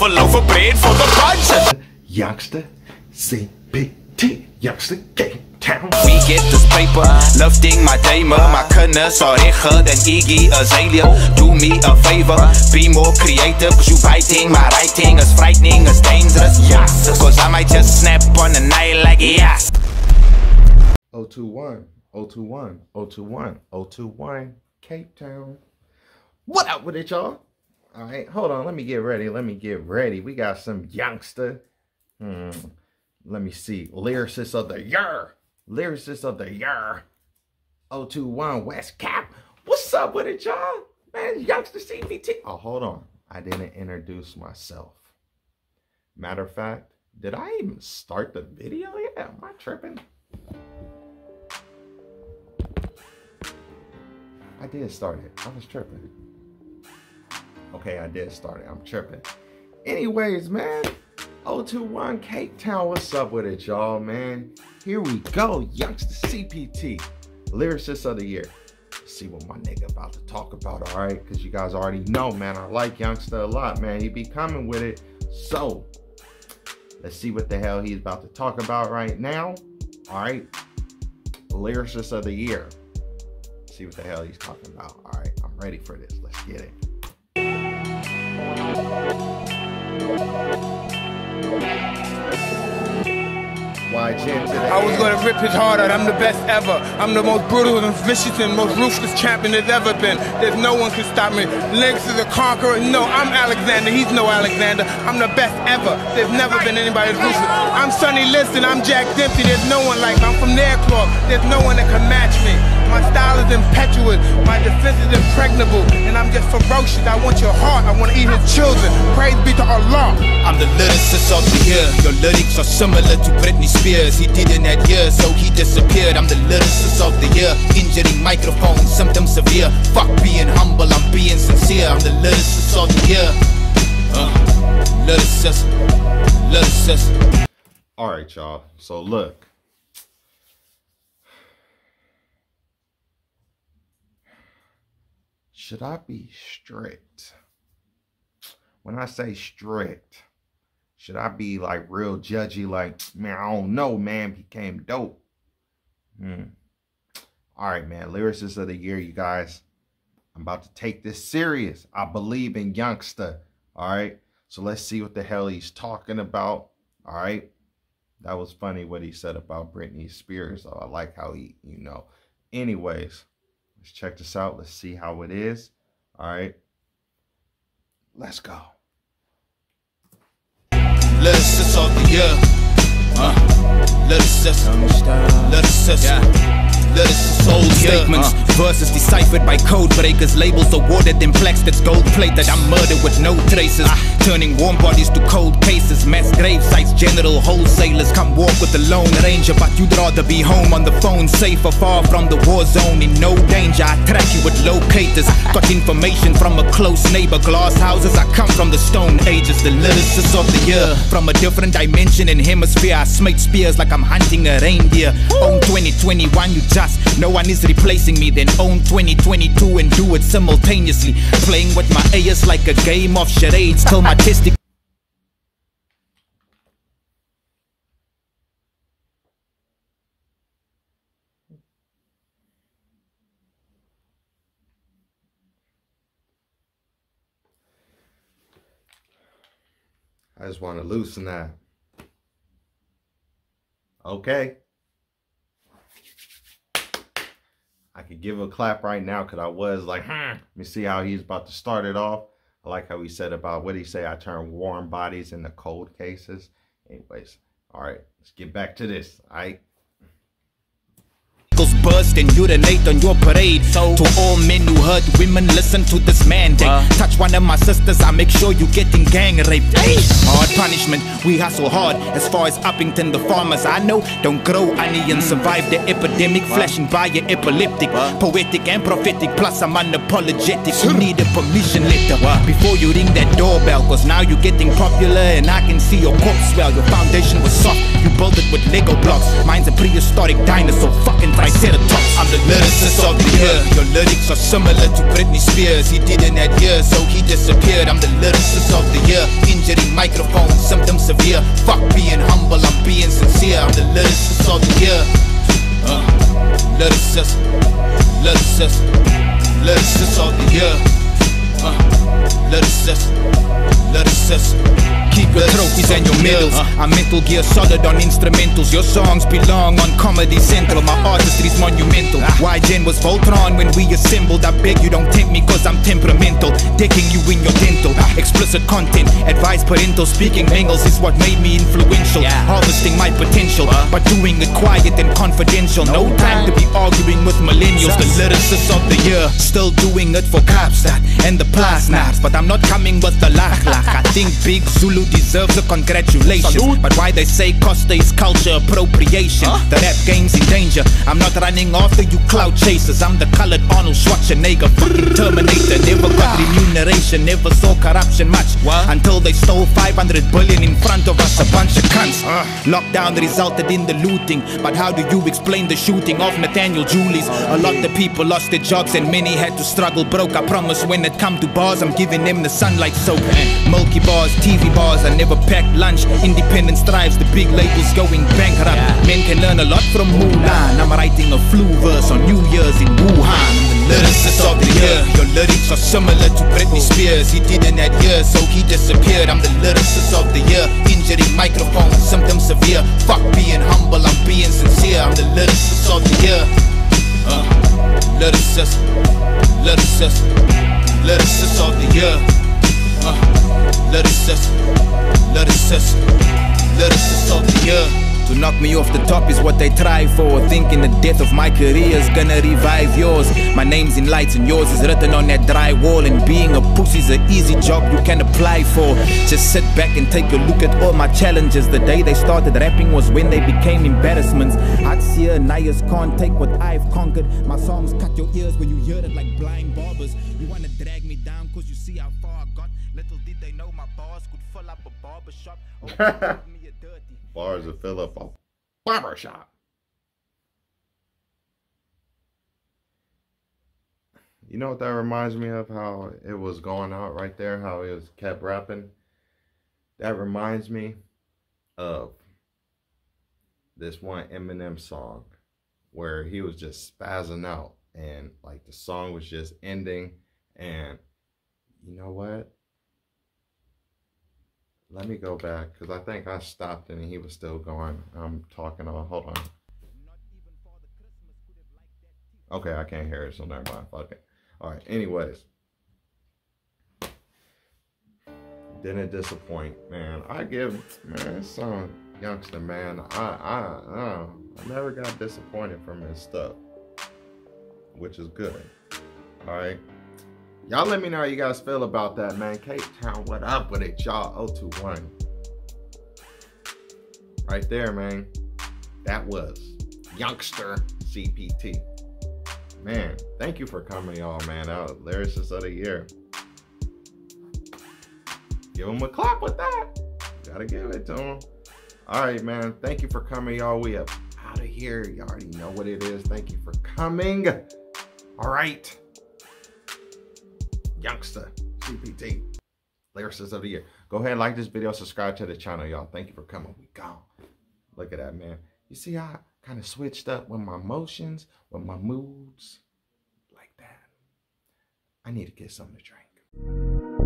a loaf of bread for the bunch. Youngsta, CPT, Youngsta, Cape Town. We get this paper, lifting my damer My are regger than Iggy Azalea Do me a favor, be more creative Cause you biting, my writing is frightening, is dangerous Yes, cause I might just snap on the night like yes 021, 021, 021, 021, Cape Town. What up with it, y'all? All right, hold on. Let me get ready. Let me get ready. We got some youngster. Hmm. Let me see. Lyricist of the year. Lyricist of the year. 021 West Cap. What's up with it, y'all? Man, Youngsta CPT. Oh, hold on. I didn't introduce myself. Matter of fact, did I even start the video yet? Am I tripping? I did start it. I was tripping. Okay, I did start it. I'm tripping. Anyways, man. 021 Cape Town. What's up with it, y'all, man? Here we go. Youngsta CPT. Lyricist of the year. Let's see what my nigga about to talk about, all right? Because you guys already know, man. I like Youngsta a lot, man. He be coming with it. So, let's see what the hell he's about to talk about right now. All right. Lyricist of the year see what the hell he's talking about. All right, I'm ready for this. Let's get it. I was gonna rip his heart out. I'm the best ever. I'm the most brutal and vicious and most ruthless champion there's ever been. There's no one can stop me. Legs is a conqueror. No, I'm Alexander. He's no Alexander. I'm the best ever. There's never been anybody ruthless. I'm Sonny Liston. I'm Jack Dempsey. There's no one like me. I'm from Nairclaw. There's no one that can match me. My style is impetuous, my defense is impregnable, and I'm just ferocious. I want your heart, I want to eat his children. Praise be to Allah. I'm the lyricist of the year. Your lyrics are similar to Britney Spears. He did in that year, so he disappeared. I'm the lyricist of the year. Injury, microphone, symptoms severe. Fuck being humble, I'm being sincere. I'm the lyricist of the year. Uh, lyricist, lyricist. All right, y'all. So look. Should I be strict? When I say strict, should I be like real judgy, like, man, I don't know, man, became dope. Hmm. All right, man, lyricist of the year, you guys. I'm about to take this serious. I believe in youngster. All right. So let's see what the hell he's talking about. All right. That was funny what he said about Britney Spears. So I like how he, you know. Anyways, Let's check this out. Let's see how it is. All right. Let's go. Let us Lyricist of the year. Uh, lyricist. Lyricist. Yeah. Lyricist soul statements. Uh. Verses deciphered by code breakers. Labels awarded in plaques that's gold plated. I'm murdered with no traces. Ah. Turning warm bodies to cold cases. Mass grave sites, general wholesalers. Come walk with the Lone Ranger. But you'd rather be home on the phone. Safer, far from the war zone. In no danger. I track you with locators. Got information from a close neighbor. Glass houses. I come from the stone ages. The lyricist of the year. From a different dimension and hemisphere. I smite spears like I'm hunting a reindeer. On 2021, you just no one is replacing me. Then own 2022 and do it simultaneously. Playing with my ears like a game of charades. Till my testicles. I just want to loosen that. Okay. I could give a clap right now because I was like, hmm. Let me see how he's about to start it off. I like how he said about what he say. I turn warm bodies into cold cases. Anyways, all right, let's get back to this. All right burst and urinate on your parade. So to all men who hurt women, listen to this mandate. Uh, Touch one of my sisters, I make sure you getting gang raped. Hey, hard punishment, we hustle hard. As far as Upington, the farmers I know don't grow onions, mm. survive the epidemic, flashing by your epileptic, poetic and prophetic. Plus I'm unapologetic. You need a permission letter before you ring that doorbell, cause now you're getting popular and I can see your corpse swell. Your foundation was soft, you built it with Lego blocks. Mine's a prehistoric dinosaur, fucking triceratops. I'm the lyricist of the year. Your lyrics are similar to Britney Spears. He did in that year, so he disappeared. I'm the lyricist of the year. Injury microphone, symptoms severe. Fuck being humble, I'm being sincere. I'm the lyricist of the year. Uh, lyricist, lyricist, lyricist of the year. Uh, lyricist. Your your medals. I'm mental Gear solid on instrumentals. Your songs belong on Comedy Central. My artistry's monumental. Why Jen was Voltron when we assembled. I beg you don't tempt me cause I'm temperamental. Taking you in your dental. Explicit content, advice parental. Speaking mangles is what made me influential. Harvesting my potential, but doing it quiet and confidential. No time to be arguing with millennials. The lyricists of the year. Still doing it for Kaapstad and the Plaasnaars. But I'm not coming with the lach lach. I think Big Zulu deserves a congratulations. Salute. But why they say Costa is culture appropriation? Huh? The rap game's in danger. I'm not running after you cloud chasers. I'm the colored Arnold Schwarzenegger, fucking Terminator. Never got ah. remuneration, never saw corruption much. What? Until they stole 500 billion in front of us, a bunch of cunts. Uh. Lockdown resulted in the looting. But how do you explain the shooting of Nathaniel Julies? A lot of people lost their jobs and many had to struggle broke. I promise when it come to bars, I'm giving them the sunlight soak. Milky bars, TV bars bars, I never packed lunch. Independence thrives, the big labels going bankrupt. Yeah. Men can learn a lot from Mulan. I'm writing a flu verse on New Year's in Wuhan. I'm the lyricist of the year. Your lyrics are similar to Britney Spears. He didn't that year, so he disappeared. I'm the lyricist of the year. Injury, microphone, symptoms severe. Fuck being humble, I'm being sincere. I'm the lyricist of the year. Uh, lyricist, lyricist, lyricist of the year. Let us just, let us just, let us just talk to knock me off the top is what they try for. Thinking the death of my career is gonna revive yours. My name's in lights and yours is written on that dry wall. And being a pussy's an easy job you can apply for. Just sit back and take a look at all my challenges. The day they started rapping was when they became embarrassments. See Nias can't take what I've conquered. My songs cut your ears when you hear it like blind barbers. You wanna drag me down cause you see how far I got. Little did they know my bars could fill up a barbershop. Oh, fill up a barber shop. You know what that reminds me of? How it was going out right there, how it was kept rapping. That reminds me of this one Eminem song where he was just spazzing out and like the song was just ending and you know what? Let me go back because I think I stopped and he was still going. I'm talking on. Hold on. Okay, I can't hear it, so never mind. Fuck it. All right. Anyways, didn't disappoint, man. I give man some youngster man. I I uh, I never got disappointed from his stuff, which is good. All right. Y'all let me know how you guys feel about that, man. Cape Town, what up with it, y'all? 021. Right there, man. That was Youngsta CPT. Man, thank you for coming, y'all, man. Out lyricist of the year. Give him a clap with that. Gotta give it to him. All right, man. Thank you for coming, y'all. We up out of here. You already know what it is. Thank you for coming. All right Youngsta, CPT, lyricist of the year. Go ahead and like this video, subscribe to the channel, y'all. Thank you for coming. We gone. Look at that, man. You see I kind of switched up with my emotions, with my moods, like that. I need to get something to drink.